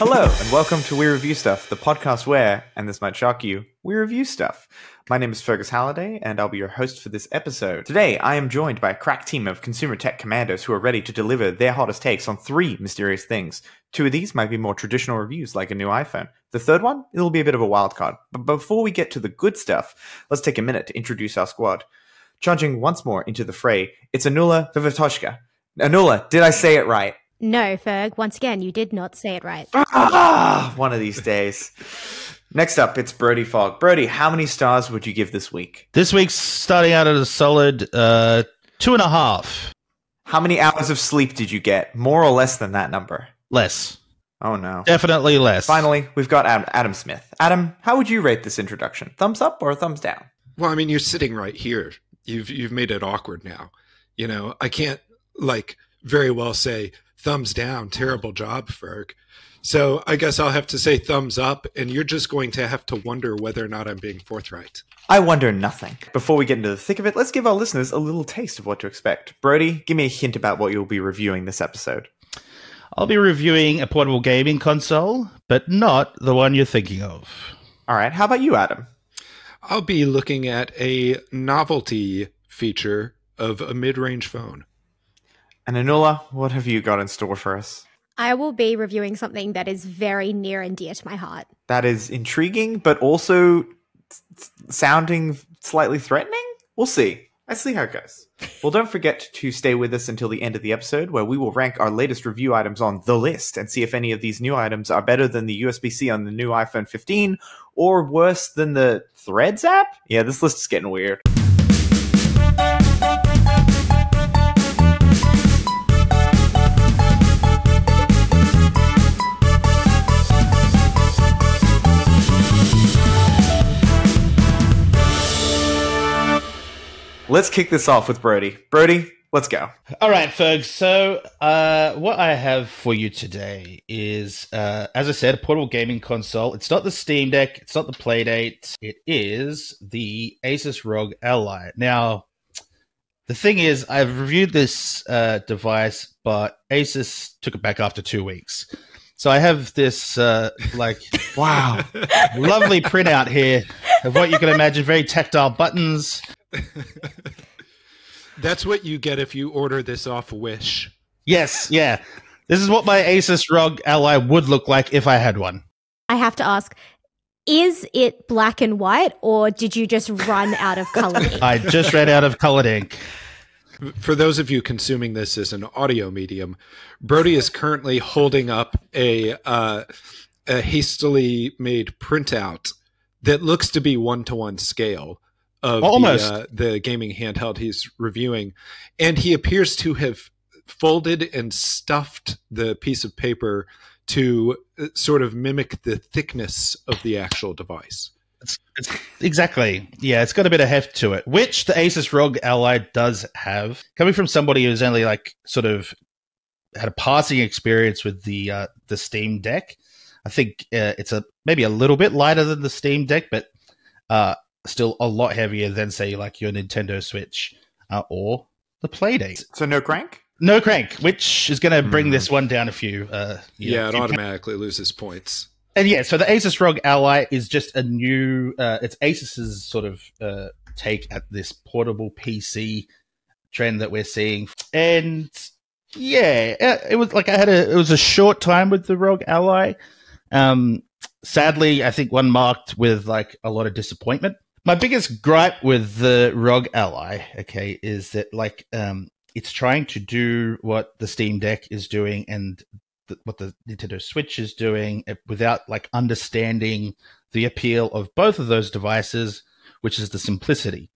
Hello, and welcome to We Review Stuff, the podcast where, and this might shock you, we review stuff. My name is Fergus Halliday, and I'll be your host for this episode. Today, I am joined by a crack team of consumer tech commandos who are ready to deliver their hottest takes on three mysterious things. Two of these might be more traditional reviews, like a new iPhone. The third one, it'll be a bit of a wild card. But before we get to the good stuff, let's take a minute to introduce our squad. Charging once more into the fray, it's Anula Vivatoshka. Anula, did I say it right? No, Ferg, once again, you did not say it right. Ah, one of these days. Next up, it's Brodie Fogg. Brodie, how many stars would you give this week? This week's starting out at a solid uh, two and a half. How many hours of sleep did you get? More or less than that number? Less. Oh no. Definitely less. Finally, we've got Adam, Adam Smith. Adam, how would you rate this introduction? Thumbs up or thumbs down? Well, I mean, you're sitting right here. You've you've made it awkward now. You know, I can't like very well say thumbs down. Terrible job, Ferg. So I guess I'll have to say thumbs up, and you're just going to have to wonder whether or not I'm being forthright. I wonder nothing. Before we get into the thick of it, let's give our listeners a little taste of what to expect. Brodie, give me a hint about what you'll be reviewing this episode. I'll be reviewing a portable gaming console, but not the one you're thinking of. All right, how about you, Adam? I'll be looking at a novelty feature of a mid-range phone. And Anula, what have you got in store for us? I will be reviewing something that is very near and dear to my heart. That is intriguing, but also sounding slightly threatening? We'll see. Let's see how it goes. Well, don't forget to stay with us until the end of the episode, where we will rank our latest review items on the list and see if any of these new items are better than the USB C on the new iPhone 15 or worse than the Threads app. Yeah, this list is getting weird. Let's kick this off with Brodie. Brodie, let's go. All right, Ferg. So, uh, what I have for you today is, uh, as I said, a portable gaming console. It's not the Steam Deck. It's not the Playdate. It is the Asus ROG Ally. Now, the thing is, I've reviewed this uh, device, but Asus took it back after two weeks. So I have this uh, like Wow. lovely printout here of what you can imagine very tactile buttons. That's what you get if you order this off Wish. Yes, yeah. This is what my Asus ROG Ally would look like if I had one. I have to ask is it black and white or did you just run out of color? I just ran out of colored ink. For those of you consuming this as an audio medium, Brodie is currently holding up a uh, a hastily made printout that looks to be one to one scale of Almost. The, uh, the gaming handheld he's reviewing, and he appears to have folded and stuffed the piece of paper to uh, sort of mimic the thickness of the actual device. It's, it's, exactly. Yeah, it's got a bit of heft to it, which the Asus ROG Ally does have. Coming from somebody who's only like sort of had a passing experience with the uh, the Steam Deck, I think uh, it's a maybe a little bit lighter than the Steam Deck, but uh, still a lot heavier than say like your Nintendo Switch uh, or the Playdate. So no crank? No crank, which is going to bring Hmm. this one down a few. Uh, Yeah, know, it few automatically loses points. and yeah, so the Asus ROG Ally is just a new. Uh, it's Asus's sort of uh, take at this portable PC trend that we're seeing, and yeah, uh, it was like I had a. It was a short time with the ROG Ally. Um, sadly, I think one marked with like a lot of disappointment. My biggest gripe with the ROG Ally, okay, is that like um, it's trying to do what the Steam Deck is doing and th- what the Nintendo Switch is doing uh, without like understanding the appeal of both of those devices, which is the simplicity.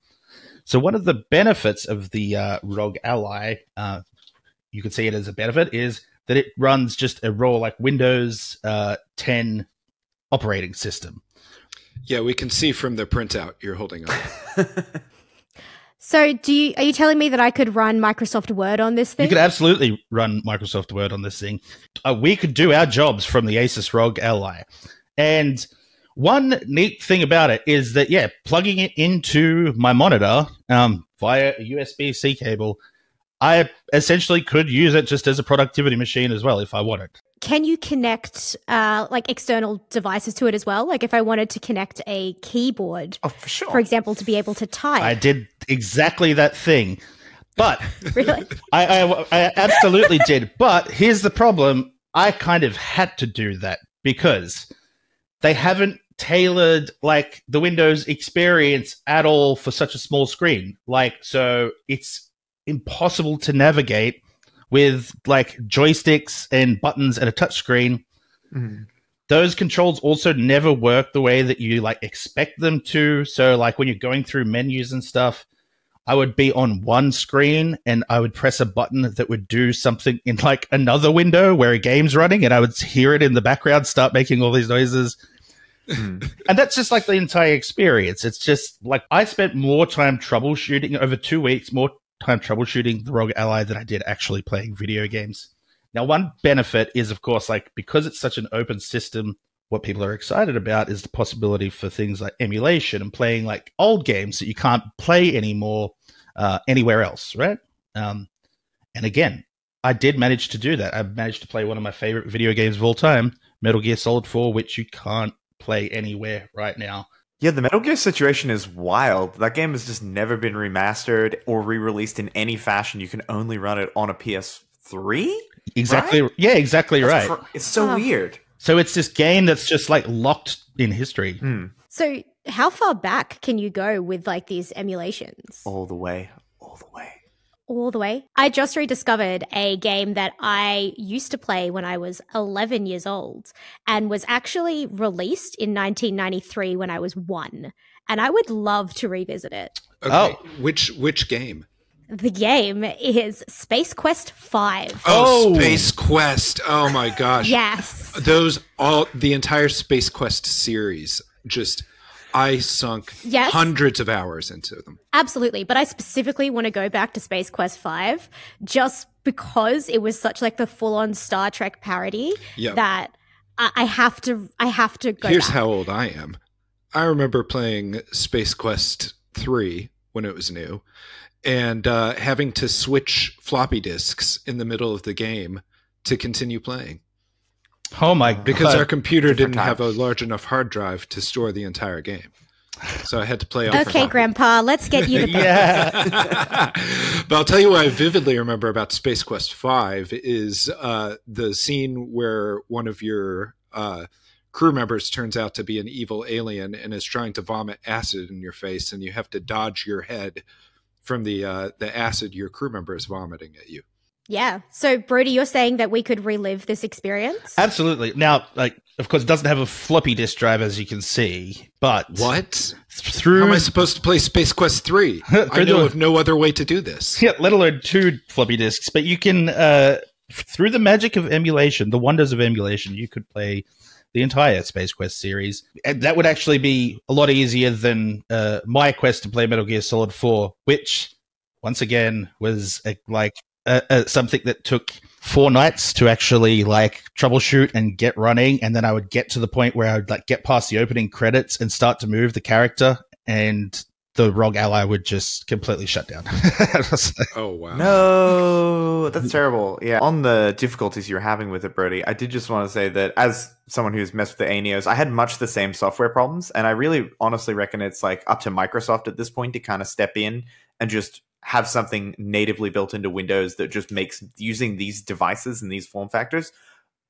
So one of the benefits of the uh, ROG Ally, uh, you could see it as a benefit, is that it runs just a raw like Windows uh, 10 operating system. Yeah, we can see from the printout you're holding up. so, do you are you telling me that I could run Microsoft Word on this thing? You could absolutely run Microsoft Word on this thing. Uh, we could do our jobs from the Asus ROG Ally. And one neat thing about it is that, yeah, plugging it into my monitor um, via a USB C cable, I essentially could use it just as a productivity machine as well if I wanted. Can you connect uh, like external devices to it as well? Like if I wanted to connect a keyboard, Oh, for sure. for example, to be able to type. I did exactly that thing. But really? I, I, I absolutely did. But here's the problem I kind of had to do that because they haven't tailored like the Windows experience at all for such a small screen. Like, so it's impossible to navigate with like joysticks and buttons and a touchscreen. Mhm. Those controls also never work the way that you like expect them to. So, like when you're going through menus and stuff, I would be on one screen and I would press a button that would do something in like another window where a game's running and I would hear it in the background start making all these noises. Mhm. And that's just like the entire experience. It's just like I spent more time troubleshooting over two weeks, more time troubleshooting the ROG Ally than I did actually playing video games. Now, one benefit is, of course, like because it's such an open system, what people are excited about is the possibility for things like emulation and playing like old games that you can't play anymore uh, anywhere else, right? Um, and again, I did manage to do that. I managed to play one of my favorite video games of all time, Metal Gear Solid 4, which you can't play anywhere right now. Yeah, the Metal Gear situation is wild. That game has just never been remastered or re-released in any fashion. You can only run it on a PS3. Exactly. Yeah, exactly That's right. cr- it's so weird. so it's this game that's just like locked in history. Hmm. So how far back can you go with like these emulations? All the way, all the way. All the way. I just rediscovered a game that I used to play when I was 11 years old and was actually released in 1993 when I was one. And I would love to revisit it. Okay. Oh. Which which game? The game is Space Quest 5. Oh, Oh. Space Quest. Oh my gosh. Yes. Those all the entire Space Quest series just I sunk Yes. hundreds of hours into them. Absolutely. But I specifically want to go back to Space Quest 5 just because it was such like the full on Star Trek parody Yeah. that I, have to I have to go Here's back. how old I am. I remember playing Space Quest 3 when it was new and uh, having to switch floppy disks in the middle of the game to continue playing Oh my god! because god! our computer didn't have a large enough hard drive to store the entire game. So I had to play off Okay, Grandpa, let's get you the book. yeah, but I'll tell you what I vividly remember about Space Quest Five is uh, the scene where one of your uh, crew members turns out to be an evil alien and is trying to vomit acid in your face, and you have to dodge your head from the uh, the acid your crew member is vomiting at you. Yeah. So, Brodie, you're saying that we could relive this experience? absolutely. Now, like, of course, it doesn't have a floppy disk drive as you can see, but What? through How am I supposed to play Space Quest Three? I Through know the- of no other way to do this. yeah, let alone two floppy disks. But you can, uh, through the magic of emulation, the wonders of emulation, you could play the entire Space Quest series. And that would actually be a lot easier than uh, my quest to play Metal Gear Solid 4, which, once again, was uh, like uh, uh, something that took four nights to actually like troubleshoot and get running. And then I would get to the point where I would like get past the opening credits and start to move the character and the ROG Ally would just completely shut down. Like, Oh wow! No, that's terrible. Yeah. On the difficulties you're having with it, Brodie, I did just want to say that as someone who's messed with the ANIOS, I had much the same software problems. And I really honestly reckon it's like up to Microsoft at this point to kind of step in and just have something natively built into Windows that just makes using these devices and these form factors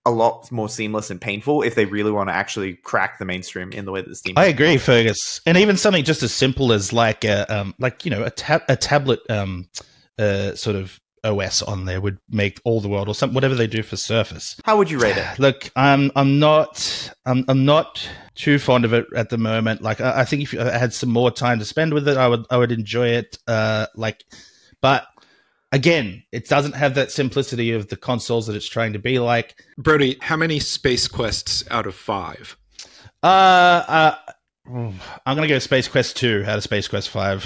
a lot more seamless and painful if they really want to actually crack the mainstream in the way that Steam. I agree, Fergus. And even something just as simple as like a um, like you know a tab a tablet um uh sort of OS on there would make all the world or some whatever they do for Surface. How would you rate it? Look, I'm I'm not I'm I'm not too fond of it at the moment. Like I, I think if I had some more time to spend with it, I would I would enjoy it. Uh, like, but again, it doesn't have that simplicity of the consoles that it's trying to be like. Brodie, how many Space Quests out of five? Uh, uh I'm gonna go Space Quest two out of Space Quest five.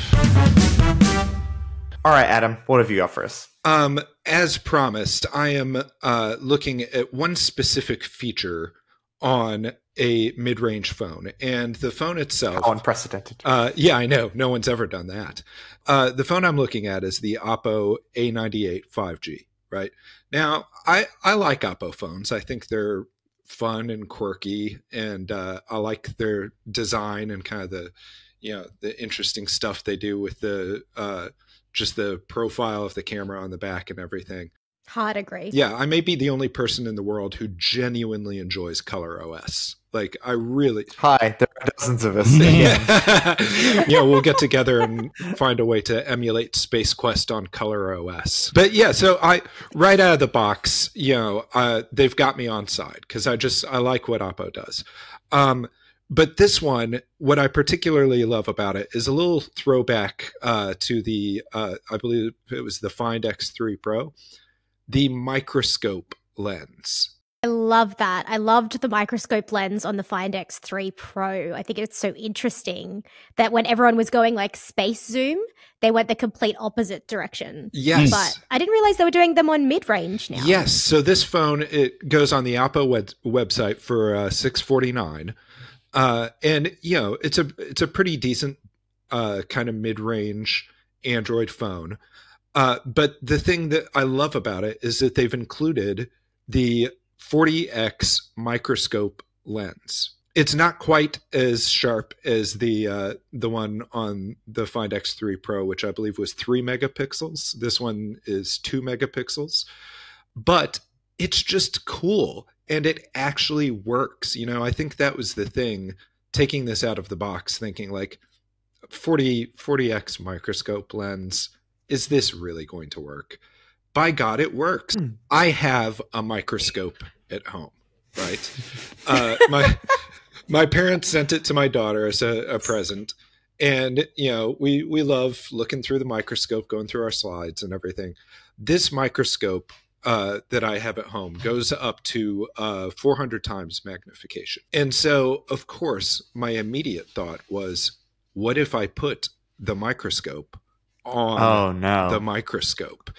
All right, Adam, what have you got for us? Um, as promised, I am uh, looking at one specific feature on a mid-range phone, and the phone itself. How unprecedented. Uh, yeah, I know. No one's ever done that. Uh, the phone I'm looking at is the Oppo A98 5G, right? Now, I I like Oppo phones. I think they're fun and quirky, and uh, I like their design and kind of the you know the interesting stuff they do with the uh, just the profile of the camera on the back and everything. Hard agree. Yeah, I may be the only person in the world who genuinely enjoys Color OS. Like, I really. Hi, there are dozens of us. yeah, yeah, we'll get together and find a way to emulate Space Quest on Color OS. But yeah, so I right out of the box, you know, uh, they've got me on side because I just I like what Oppo does. Um, but this one, what I particularly love about it is a little throwback uh, to the, uh, I believe it was the Find X3 Pro the microscope lens. I love that. I loved the microscope lens on the Find X3 Pro. I think it's so interesting that when everyone was going like space zoom, they went the complete opposite direction. Yes. But I didn't realize they were doing them on mid range now. Yes. So this phone it goes on the Oppo web- website for uh, 649. Uh, and you know, it's a it's a pretty decent uh, kind of mid-range Android phone. Uh, but the thing that I love about it is that they've included the 40x microscope lens. It's not quite as sharp as the uh, the one on the Find X3 Pro, which I believe was three megapixels. This one is two megapixels, but it's just cool and it actually works. You know, I think that was the thing. Taking this out of the box, thinking like 40 40x microscope lens is this really going to work? By God, it works. Hmm. I have a microscope at home, right? uh, my my parents sent it to my daughter as a, a present, and you know we we love looking through the microscope, going through our slides and everything. This microscope uh, that I have at home goes up to uh, 400 times magnification. And so, of course, my immediate thought was, what if I put the microscope on oh, no. the microscope.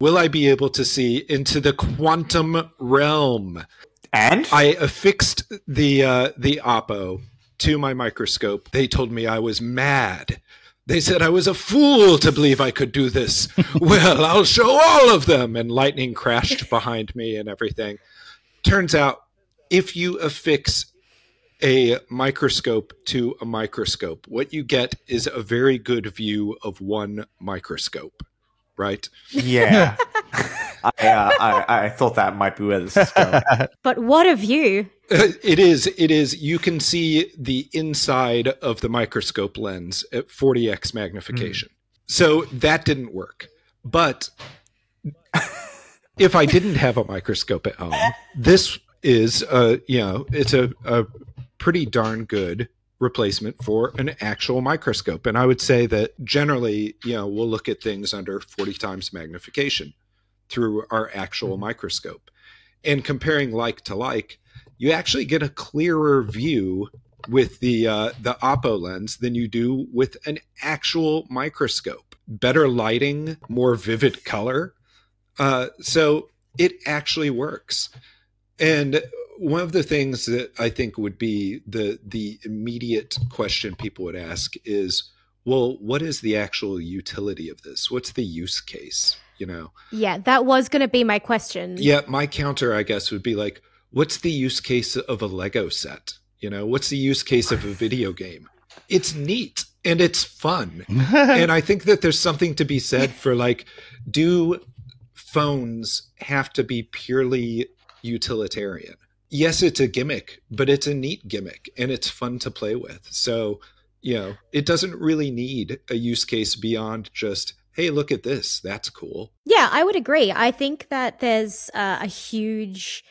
Will I be able to see into the quantum realm? And I affixed the uh, the Oppo to my microscope. They told me I was mad. They said I was a fool to believe I could do this. well, I'll show all of them. And lightning crashed behind me and everything. Turns out, if you affix a microscope to a microscope, what you get is a very good view of one microscope, right? Yeah. I, uh, I, I thought that might be where this is going. But what a view! It is. It is. You can see the inside of the microscope lens at 40x magnification. Mm. So that didn't work. But if I didn't have a microscope at home, this is a you know it's a, a pretty darn good replacement for an actual microscope. And I would say that generally, you know, we'll look at things under 40 times magnification through our actual mm-hmm. microscope. And comparing like to like, you actually get a clearer view with the uh, the Oppo lens than you do with an actual microscope. Better lighting, more vivid color. Uh, so it actually works. And one of the things that I think would be the the immediate question people would ask is, well, what is the actual utility of this? What's the use case? You know? Yeah, that was going to be my question. Yeah, my counter, I guess, would be like, what's the use case of a Lego set? You know, what's the use case of a video game? It's neat and it's fun. and I think that there's something to be said for like, do phones have to be purely utilitarian? Yes, it's a gimmick, but it's a neat gimmick and it's fun to play with. So, you know, it doesn't really need a use case beyond just, hey, look at this. That's cool. Yeah, I would agree. I think that there's uh, a huge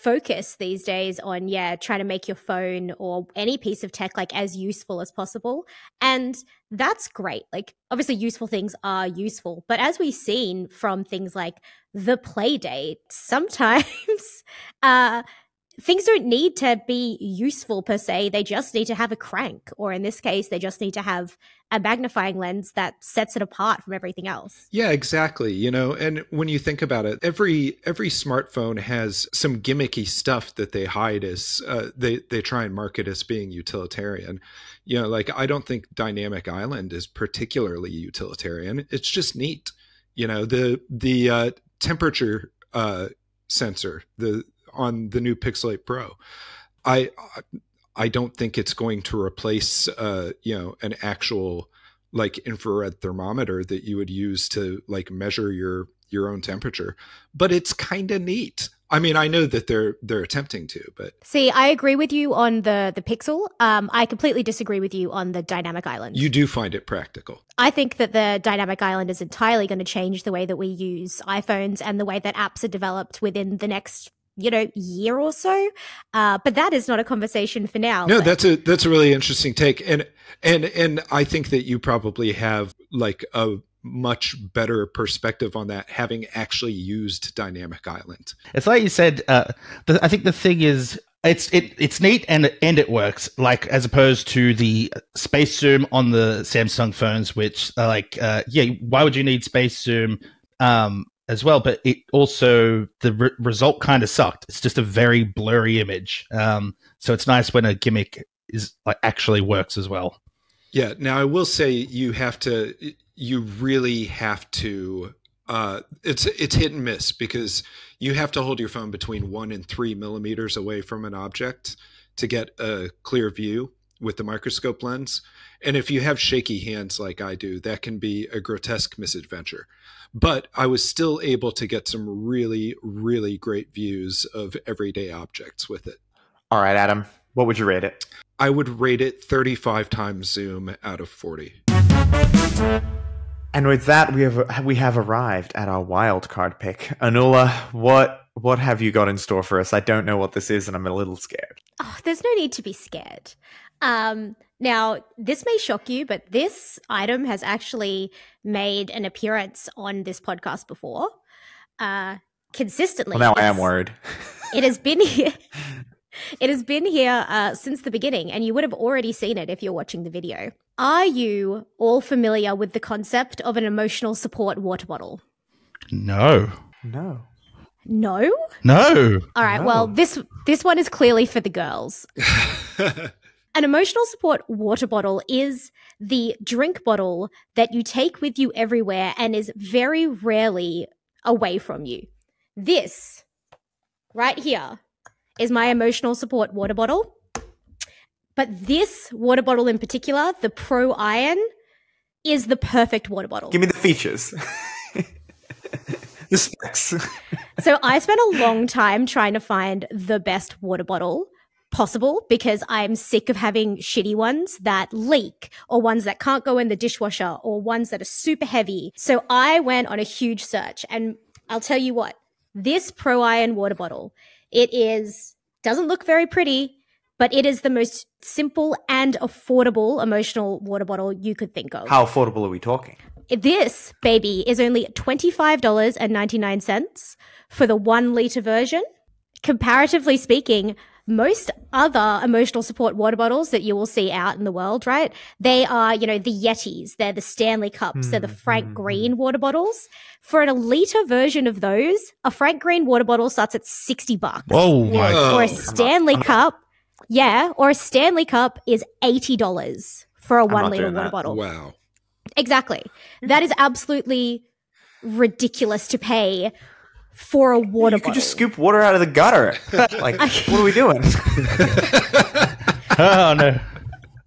focus these days on yeah trying to make your phone or any piece of tech like as useful as possible and that's great like obviously useful things are useful but as we've seen from things like the play date sometimes uh things don't need to be useful per se. They just need to have a crank, or in this case, they just need to have a magnifying lens that sets it apart from everything else. Yeah, exactly. You know, and when you think about it, every every smartphone has some gimmicky stuff that they hide as uh, they they try and market as being utilitarian. You know, like I don't think Dynamic Island is particularly utilitarian. It's just neat. You know, the the uh, temperature uh, sensor the on the new Pixel 8 Pro. I I don't think it's going to replace uh, you know an actual like infrared thermometer that you would use to like measure your your own temperature, but it's kind of neat. I mean, I know that they're they're attempting to, but See, I agree with you on the the Pixel. Um, I completely disagree with you on the Dynamic Island. you do find it practical. I think that the Dynamic Island is entirely going to change the way that we use iPhones and the way that apps are developed within the next, you know, year or so. Uh, but that is not a conversation for now. No, But- that's a that's a really interesting take, and and and I think that you probably have like a much better perspective on that, having actually used Dynamic Island. It's like you said. Uh, the, I think the thing is, it's it it's neat and and it works. Like as opposed to the space zoom on the Samsung phones, which are like, uh, yeah, why would you need space zoom? Um, as well, but it also the re- result kind of sucked. It's just a very blurry image. Um, so it's nice when a gimmick is like actually works as well. Yeah. Now I will say you have to, you really have to. Uh, it's it's hit and miss because you have to hold your phone between one and three millimeters away from an object to get a clear view with the microscope lens. And if you have shaky hands like I do, that can be a grotesque misadventure. But I was still able to get some really, really great views of everyday objects with it. All right, Adam, what would you rate it? I would rate it 35 times zoom out of 40. And with that, we have we have arrived at our wild card pick. Anula, what what have you got in store for us? I don't know what this is, and I'm a little scared. Oh, there's no need to be scared. Um, now, this may shock you, but this item has actually made an appearance on this podcast before. Uh, consistently. Well, now I am worried. It has been here. It has been here uh, since the beginning, and you would have already seen it if you're watching the video. Are you all familiar with the concept of an emotional support water bottle? No, no. No. no. All right. Well, this this one is clearly for the girls. An emotional support water bottle is the drink bottle that you take with you everywhere and is very rarely away from you. This right here is my emotional support water bottle. But this water bottle in particular, the Pro Iron, is the perfect water bottle. Give me the features. the specs. So I spent a long time trying to find the best water bottle possible because I'm sick of having shitty ones that leak or ones that can't go in the dishwasher or ones that are super heavy. So I went on a huge search and I'll tell you what, this Pro Iron water bottle, it is doesn't look very pretty, but it is the most simple and affordable emotional water bottle you could think of. How affordable are we talking? This baby is only $25.99 for the one liter version. Comparatively speaking, most other emotional support water bottles that you will see out in the world, right? They are, you know, the Yetis, they're the Stanley Cups, they're the Hmm, Frank hmm, Green water bottles. For an liter version of those, a Frank Green water bottle starts at 60 bucks. Whoa, my Whoa. Or a I'm not- Stanley I'm not- Cup, yeah, or a Stanley Cup is $80 for a I'm one liter water that. bottle. wow. Exactly. That is absolutely ridiculous to pay for a water you could bottle. just scoop water out of the gutter. like, what are we doing? oh no.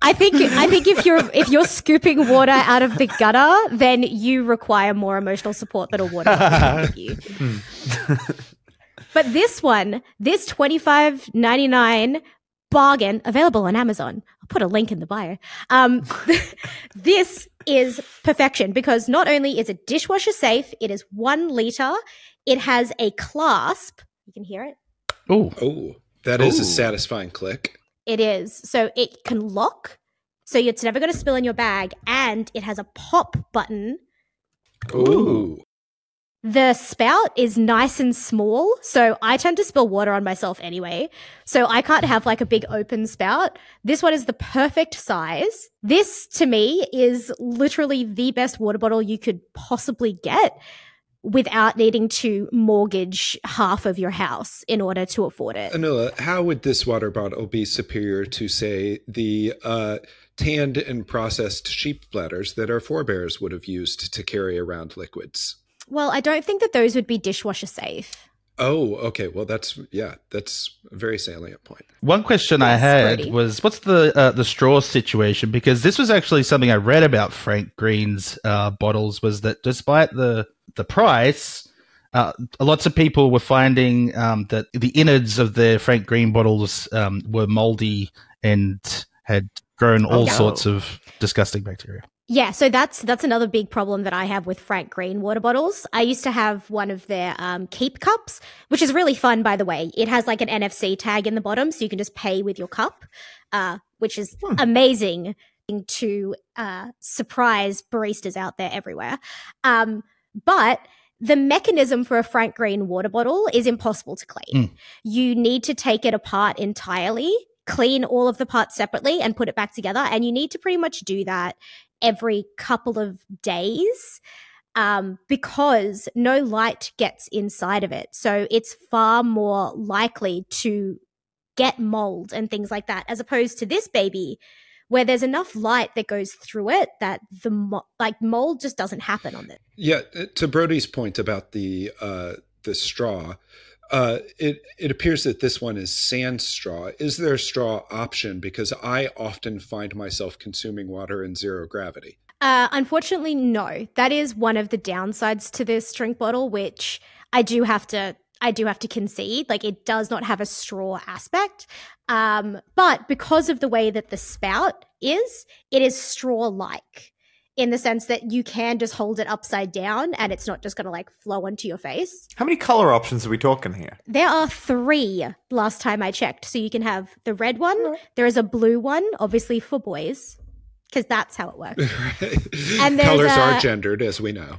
I think I think if you're if you're scooping water out of the gutter, then you require more emotional support than a water bottle can give you. but this one, this twenty five ninety nine bargain available on Amazon. I'll put a link in the bio. Um, this is perfection because not only is it dishwasher safe, it is one liter. It has a clasp. You can hear it. Oh, Oh, that is a satisfying click. It is. So it can lock. So it's never going to spill in your bag. And it has a pop button. Ooh. The spout is nice and small. So I tend to spill water on myself anyway. So I can't have like a big open spout. This one is the perfect size. This to me is literally the best water bottle you could possibly get without needing to mortgage half of your house in order to afford it. Anula, how would this water bottle be superior to, say, the uh, tanned and processed sheep bladders that our forebears would have used to carry around liquids? Well, I don't think that those would be dishwasher safe. Oh, okay. Well, that's yeah, that's a very salient point. One question I had Brodie. was, what's the uh, the straw situation? Because this was actually something I read about Frank Green's uh, bottles. Was that despite the the price, uh, lots of people were finding um, that the innards of their Frank Green bottles um, were moldy and had grown all Oh. sorts of disgusting bacteria. Yeah, so that's that's another big problem that I have with Frank Green water bottles. I used to have one of their um, keep cups, which is really fun, by the way. It has like an NFC tag in the bottom, so you can just pay with your cup, uh, which is Hmm. amazing to uh, surprise baristas out there everywhere. Um, but the mechanism for a Frank Green water bottle is impossible to clean. You need to take it apart entirely, clean all of the parts separately, and put it back together. And you need to pretty much do that every couple of days um, because no light gets inside of it. So it's far more likely to get mold and things like that, as opposed to this baby. Where there's enough light that goes through it that the mo- like mold just doesn't happen on it. Yeah, uh, to Brodie's point about the uh, the straw, uh, it it appears that this one is sand straw. Is there a straw option? Because I often find myself consuming water in zero gravity. Uh, unfortunately, no. That is one of the downsides to this drink bottle, which I do have to. I do have to concede. Like it does not have a straw aspect, um, but because of the way that the spout is, it is straw-like in the sense that you can just hold it upside down and it's not just going to like flow onto your face. How many color options are we talking here? There are three last time I checked. So you can have the red one. There is a blue one, obviously for boys, because that's how it works. And there's colors are a- gendered, as we know.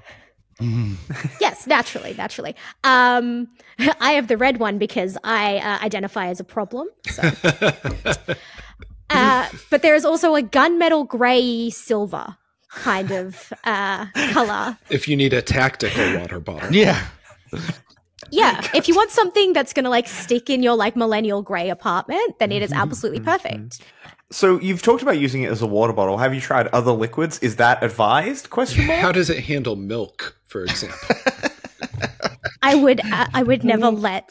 Mm. yes, naturally, naturally. Um, I have the red one because I uh, identify as a problem. So. uh, but there is also a gunmetal gray silver kind of uh, color. if you need a tactical water bottle, Yeah. Yeah, if you want something that's going to like stick in your like millennial gray apartment, then it is absolutely perfect. So you've talked about using it as a water bottle. Have you tried other liquids? Is that advised? Question mark. how does it handle milk, for example? I would uh, I would never let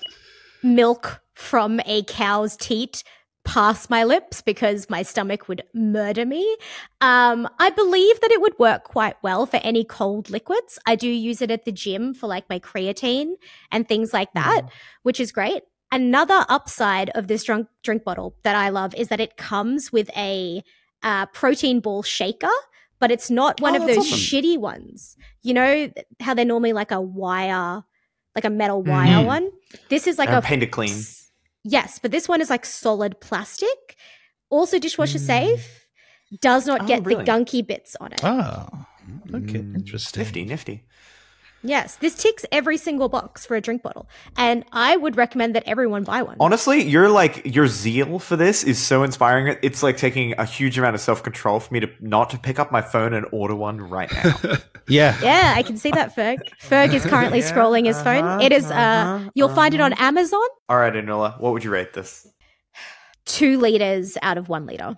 milk from a cow's teat pass my lips because my stomach would murder me. Um, I believe that it would work quite well for any cold liquids. I do use it at the gym for like my creatine and things like that, which is great. Another upside of this drunk drink bottle that I love is that it comes with a uh, protein ball shaker, but it's not one Oh, of those awesome. shitty ones. You know how they're normally like a wire, like a metal wire Mhm. one. This is like a paint it clean. Yes, but this one is like solid plastic. Also dishwasher Mm. safe. Does not Oh, get really? the gunky bits on it. Oh. Okay. Mm, Interesting. Nifty, nifty. Yes, this ticks every single box for a drink bottle. And I would recommend that everyone buy one. Honestly, your like your zeal for this is so inspiring. It's like taking a huge amount of self control for me to not to pick up my phone and order one right now. Yeah. yeah, I can see that Ferg. Ferg is currently Yeah, scrolling his phone. uh-huh, It is uh uh-huh, you'll find it on uh-huh. Amazon. All right, Anula, what would you rate this? Two liters out of one liter.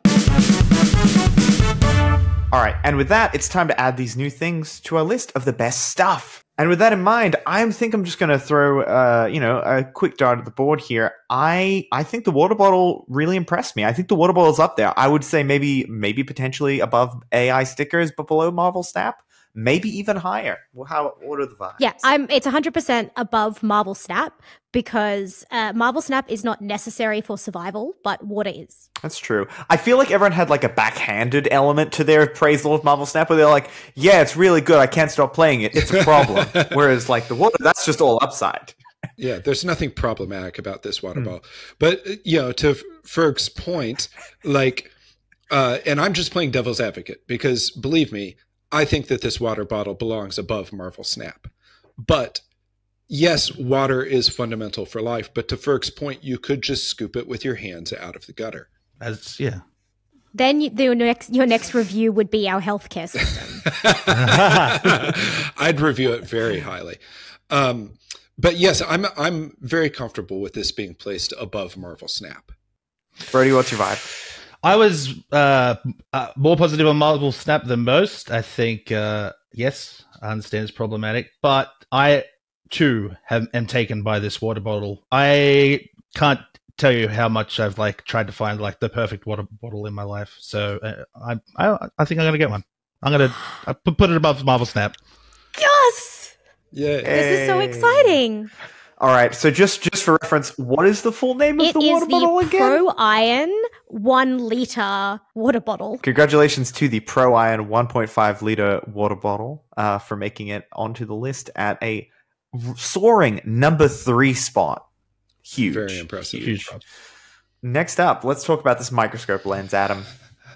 All right, and with that, it's time to add these new things to our list of the best stuff. And with that in mind, I think I'm just going to throw, uh, you know, a quick dart at the board here. I I think the water bottle really impressed me. I think the water bottle's up there. I would say maybe maybe potentially above AI stickers, but below Marvel Snap, maybe even higher. Well, how what are the vibes? Yeah, I'm. It's 100% above Marvel Snap because uh, Marvel Snap is not necessary for survival, but water is. That's true. I feel like everyone had like a backhanded element to their appraisal of Marvel Snap, where they're like, "Yeah, it's really good. I can't stop playing it. It's a problem." Whereas like the water, that's just all upside. Yeah, there's nothing problematic about this water Hmm. bottle. But uh, you know, to Ferg's point, like, uh, and I'm just playing devil's advocate because believe me, I think that this water bottle belongs above Marvel Snap. But yes, water is fundamental for life. But to Ferg's point, you could just scoop it with your hands out of the gutter. As yeah. Then you, the next your next review would be our healthcare system. I'd review it very highly. Um, but yes, I'm I'm very comfortable with this being placed above Marvel Snap. Brodie, what's your vibe? I was uh, uh, more positive on Marvel Snap than most. I think, uh, yes, I understand it's problematic, but I too have, am taken by this water bottle. I can't tell you how much I've like tried to find like the perfect water bottle in my life. So uh, I, I I think I'm gonna get one. I'm gonna I put put it above Marvel Snap. Yes! Yeah. This is so exciting. All right. So just just for reference, what is the full name of It the is water bottle the again? Pro Iron one liter water bottle. Congratulations to the Pro Iron 1.5 liter water bottle uh, for making it onto the list at a soaring number three spot. Huge. Very impressive. Huge. Next up, let's talk about this microscope lens, Adam.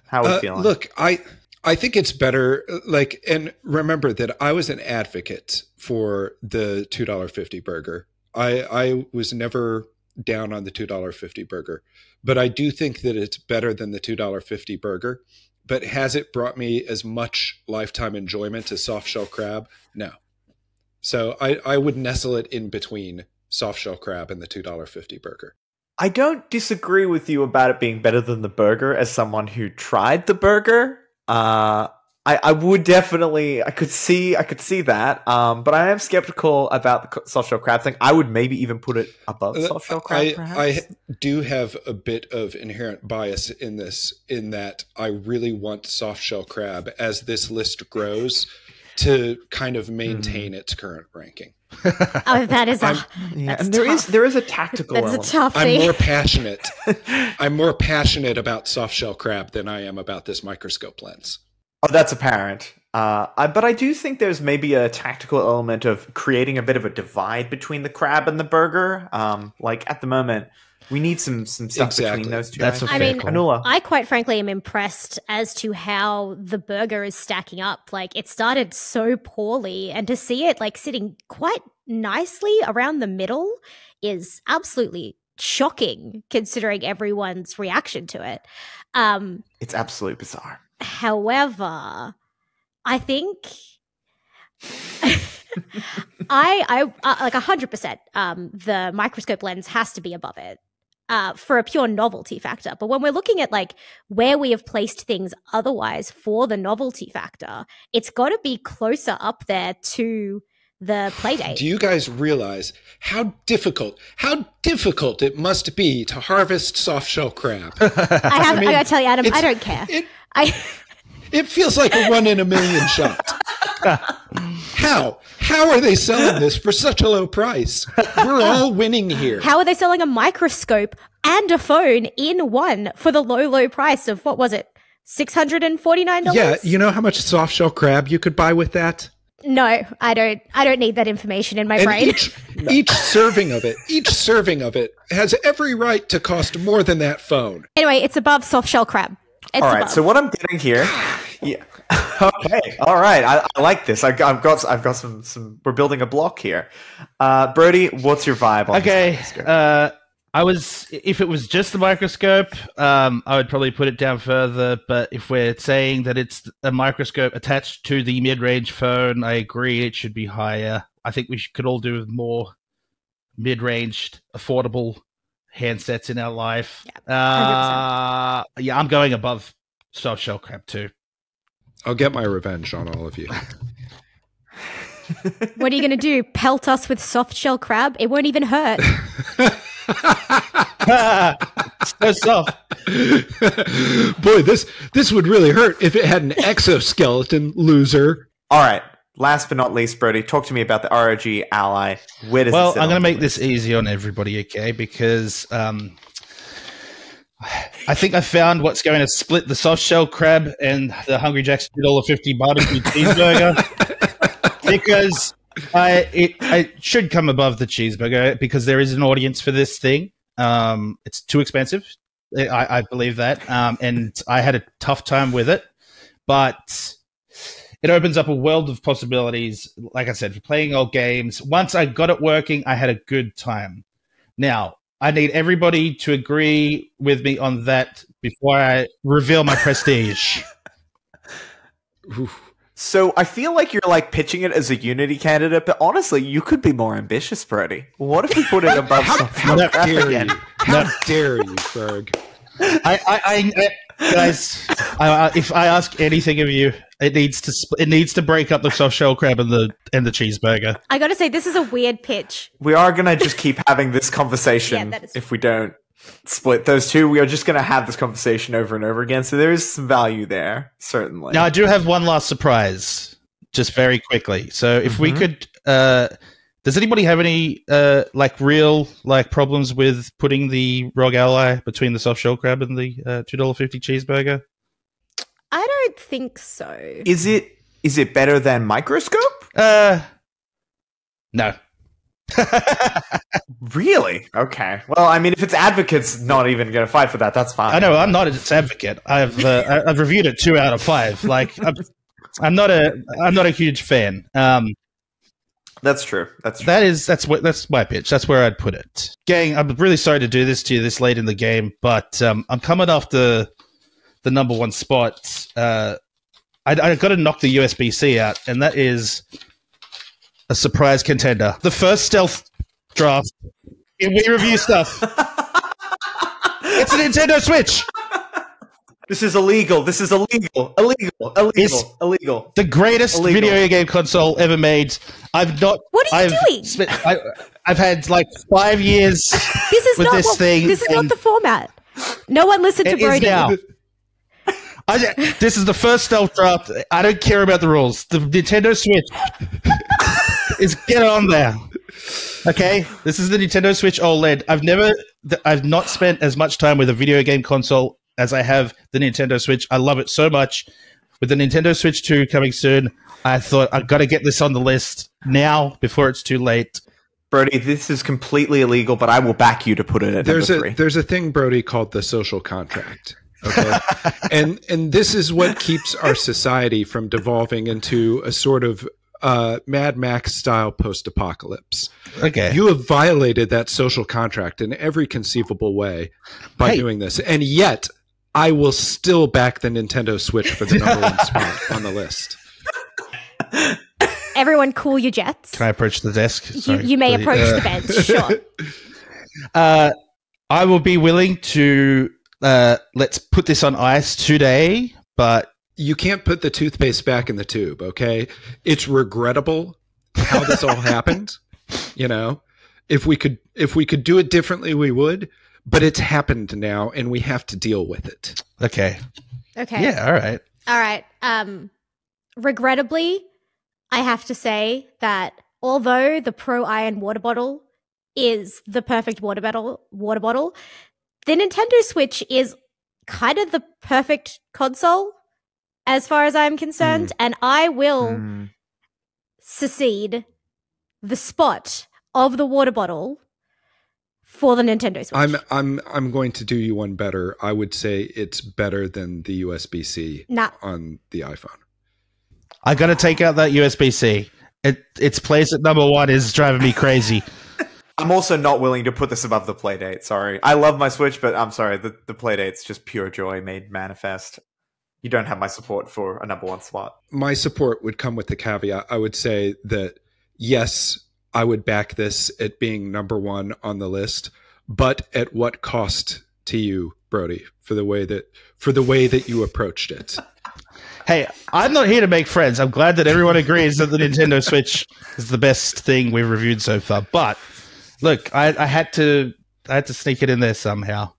How are we Uh, feeling? Look, I I think it's better. Like, and remember that I was an advocate for the two dollar fifty burger. I I was never down on the two dollar fifty burger, but I do think that it's better than the two dollar fifty burger. But has it brought me as much lifetime enjoyment as soft shell crab? No. So I I would nestle it in between soft shell crab and the two dollar fifty burger. I don't disagree with you about it being better than the burger as someone who tried the burger. Uh, I, I would definitely, I could see, I could see that. Um, but I am skeptical about the soft shell crab thing. I would maybe even put it above Uh, soft shell crab. I, perhaps. I do have a bit of inherent bias in this, in that I really want soft shell crab as this list grows to kind of maintain its current ranking. Oh, that is a I'm- yeah, and there is tough. there is a tactical. that is a element. tough I'm more passionate. I'm more passionate about soft shell crab than I am about this microscope lens. Oh, that's apparent. Uh, I, but I do think there's maybe a tactical element of creating a bit of a divide between the crab and the burger. Um, like at the moment, we need some some stuff Exactly. between those two. That's a I I fair mean, call. Anula. I quite frankly am impressed as to how the burger is stacking up. Like it started so poorly, and to see it like sitting quite nicely around the middle is absolutely shocking considering everyone's reaction to it. Um, It's absolutely bizarre. However, I think I I uh, like hundred percent. Um, the microscope lens has to be above it. Uh, for a pure novelty factor. But when we're looking at like where we have placed things otherwise for the novelty factor, it's got to be closer up there to the playdate. Do you guys realize how difficult, how difficult it must be to harvest soft shell crab? I have. I, I gotta tell you, Adam, I don't care. It, I it feels like a one in a million shot. How? How are they selling this for such a low price? We're all winning here. how are they selling a microscope and a phone in one for the low, low price of what was it? Six hundred and forty nine dollars. Yeah, you know how much soft shell crab you could buy with that? No, I don't. I don't need that information in my And brain. each each serving of it, each serving of it has every right to cost more than that phone. anyway, it's above soft shell crab. It's all right. above. So what I'm getting here, yeah. Okay. All right. I, I like this. I, I've got. I've got some. Some. We're building a block here. Uh, Brodie, what's your vibe on Okay. this? Uh, I was if it was just the microscope, um, I would probably put it down further. But if we're saying that it's a microscope attached to the mid-range phone, I agree it should be higher. I think we should, could all do with more mid-ranged, affordable handsets in our life. uh, yeah, I'm going above soft shell crab too. I'll get my revenge on all of you. what are you going to do? Pelt us with soft shell crab? It won't even hurt. so soft. Boy, this this would really hurt if it had an exoskeleton, loser. all right. Last but not least, Brodie, talk to me about the ROG Ally. Where does well, I'm going to make this easy on everybody, okay? Because um, I think I found what's going to split the soft shell crab and the Hungry Jack's two dollar fifty barbecue cheeseburger. because I it I should come above the cheeseburger because there is an audience for this thing. Um, it's too expensive. I, I believe that, um, and I had a tough time with it, but it opens up a world of possibilities. Like I said, for playing old games. Once I got it working, I had a good time. Now, I need everybody to agree with me on that before I reveal my prestige. So I feel like you're like pitching it as a Unity candidate, but honestly, you could be more ambitious, Brodie. What if we put it above How, soft how shell crab dare again? you? How dare you, Ferg? I, I, I, I guys, I, I, if I ask anything of you, It needs to sp- it needs to break up the soft shell crab and the and the cheeseburger. I gotta say, this is a weird pitch. We are gonna just keep having this Yeah, conversation that is if we don't split those two. We are just gonna have this conversation over and over again. So there is some value there, certainly. Now I do have one last surprise, just very quickly. So if we Mhm. could, uh, does anybody have any uh, like real like problems with putting the ROG Ally between the soft shell crab and the uh, two dollar fifty cheeseburger? I don't think so. is it is it better than microscope? Uh, no. Really? Okay. Well, I mean, if it's advocates not even gonna fight for that, that's fine. I know I'm not its advocate. I've uh, I- I've reviewed it two out of five. Like I'm, I'm not a I'm not a huge fan. Um, That's true. That's true. that is that's what that's my pitch. That's where I'd put it. Gang, I'm really sorry to do this to you this late in the game, but um, I'm coming off the the number one spot. Uh, I, I got to knock the USB C out, and that is a surprise contender. The first stealth draft in we review stuff. it's a Nintendo Switch. This is illegal. This is illegal. Illegal. Illegal. It's- illegal. the greatest Illegal. video game console ever made. I've not. What are you I've doing? Spent, I, I've had like five years. This is with not this what, thing This is not the format. No one listened to It is Brodie. now. I, this is the first stealth draft. I don't care about the rules. The Nintendo Switch is get on there. Okay, this is the Nintendo Switch OLED. I've never, I've not spent as much time with a video game console as I have the Nintendo Switch. I love it so much. With the Nintendo Switch 2 coming soon, I thought I've got to get this on the list now before it's too late. Brodie, this is completely illegal, but I will back you to put it at there's number a three. there's a thing Brodie called the social contract. Okay, and and this is what keeps our society from devolving into a sort of uh, Mad Max style post apocalypse. Okay. You have violated that social contract in every conceivable way by Hey. doing this, and yet I will still back the Nintendo Switch for the number one spot on the list. Everyone, cool your jets. Can I approach the desk? you, you may please. approach Uh, the bench. Sure. Uh, I will be willing to uh, let's put this on ice today, but you can't put the toothpaste back in the tube, okay? It's regrettable how this all happened. You know, if we could if we could do it differently, we would. But it's happened now, and we have to deal with it. okay. Okay. Yeah, all right. All right. Um, regrettably, I have to say that although the Pro Iron water bottle is the perfect water bottle, water bottle, the Nintendo Switch is kind of the perfect console as far as I'm concerned, and I will Mm. secede the spot of the water bottle for the Nintendo Switch. I'm I'm I'm going to do you one better. I would say it's better than the USB C nah. on the iPhone. I got to take out that USB C. It its place at number one is driving me crazy. I'm also not willing to put this above the Playdate. Sorry, I love my Switch, but I'm sorry. The the Playdate's just pure joy made manifest. You don't have my support for a number one slot. My support would come with the caveat. I would say that yes, I would back this at being number one on the list, but at what cost to you, Brodie, for the way that for the way that you approached it? hey, I'm not here to make friends. I'm glad that everyone agrees that the Nintendo Switch is the best thing we've reviewed so far. But look, I, I had to I had to sneak it in there somehow.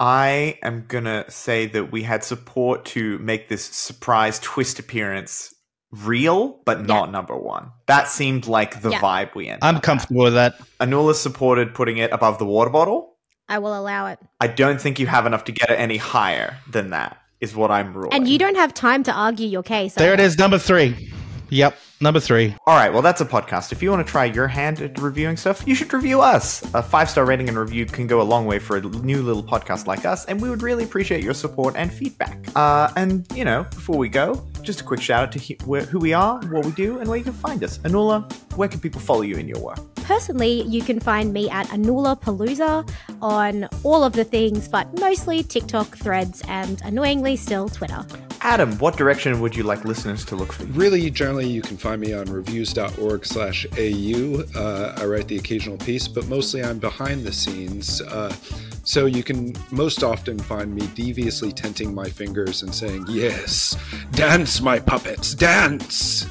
I am gonna say that we had support to make this surprise twist appearance real, but not number one. That seemed like the Yeah. vibe we ended. I'm up at. comfortable with that. Anula supported putting it above the water bottle. I will allow it. I don't think you have enough to get it any higher than that. Is what I'm ruling. And you don't have time to argue your case. There it is, number three. Yep, number three. All right, well, that's a podcast. If you want to try your hand at reviewing stuff, you should review us. A five star rating and review can go a long way for a new little podcast like us, and we would really appreciate your support and feedback. Uh, and, you know, before we go, just a quick shout out to he- where, who we are, what we do, and where you can find us. Anula, where can people follow you in your work? Personally, you can find me at Anula Palooza on all of the things, but mostly TikTok, Threads, and annoyingly still Twitter. Adam, what direction would you like listeners to look for? Really, generally, you can find me on reviews.org slash AU. Uh, I write the occasional piece, but mostly I'm behind the scenes. Uh, so you can most often find me deviously tenting my fingers and saying, Yes, dance, my puppets, dance!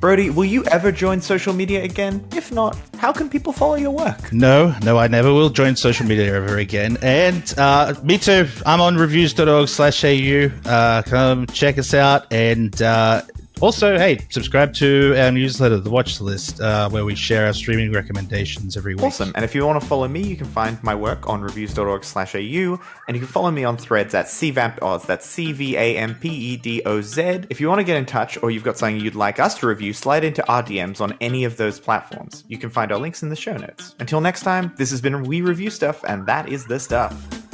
Brodie, will you ever join social media again? If not, how can people follow your work? No, no, I never will join social media ever again. And uh, me too. I'm on reviews.org slash AU. Uh, come check us out. And uh, also, hey, subscribe to our newsletter, The Watch List, uh, where we share our streaming recommendations every week. Awesome. And if you want to follow me, you can find my work on reviews.org slash AU, and you can follow me on threads at CVAMPOZ. That's C V A M P E D O Z. If you want to get in touch or you've got something you'd like us to review, slide into our DMs on any of those platforms. You can find our links in the show notes. Until next time, this has been We Review Stuff, and that is the stuff.